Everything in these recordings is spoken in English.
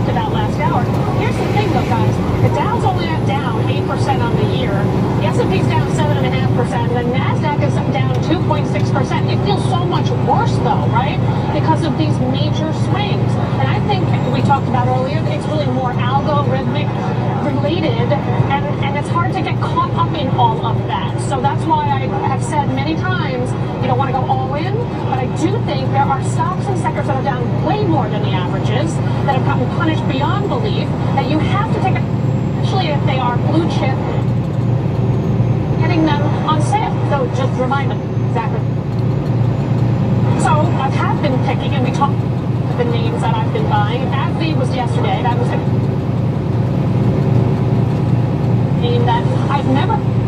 talked about last hour. Here's the thing, though, guys. The Dow's only down 8% on the year. The S&P's down 7.5%. The NASDAQ is down 2.6%. It feels so much worse, though, right? Because of these major swings. And I think we talked about earlier, it's really more algorithmic related, and, and it's hard to get caught up in all of that. So that's why I have said many times you don't want to go all in, but I do think there are stocks and sectors that are down way more than the averages, that have gotten punished beyond belief, that you have to take a especially if they are blue chip, getting them on sale. So just remind them exactly. So I have been picking, and we talked the names that I've been buying. AbbVie was yesterday. That was a name that I've never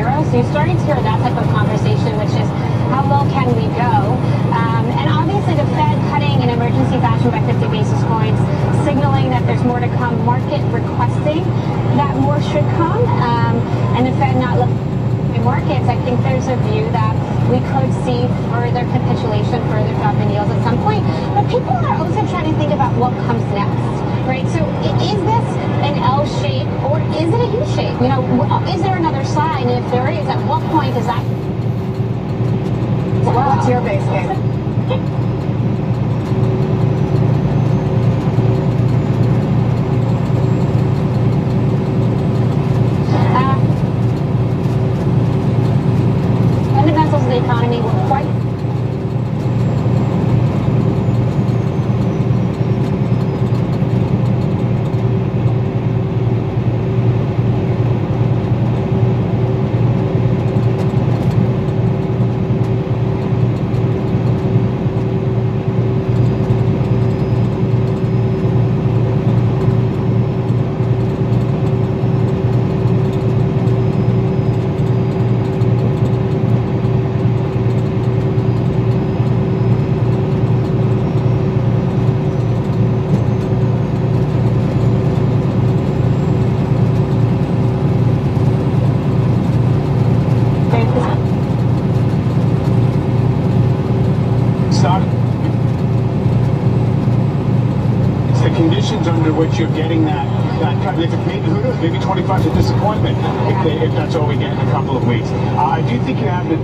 So you're starting to hear that type of conversation, which is how low can we go? Um, and obviously, the Fed cutting in emergency fashion by 50 basis points, signaling that there's more to come. Market requesting that more should come, um, and the Fed not looking in markets. I think there's a view that we could see further capitulation, further drop in yields at some point. But people are also trying to think about what comes next, right? So is this an L shape or is it a U shape? You know, uh, is there another sign? If there is, at what point is that? Well, What's your base case? Uh, fundamentals of the economy were quite It's not. It's the conditions under which you're getting that. That cut. If it, maybe who knows? Maybe 25 is a disappointment if, they, if that's all we get in a couple of weeks. Uh, I do think you have the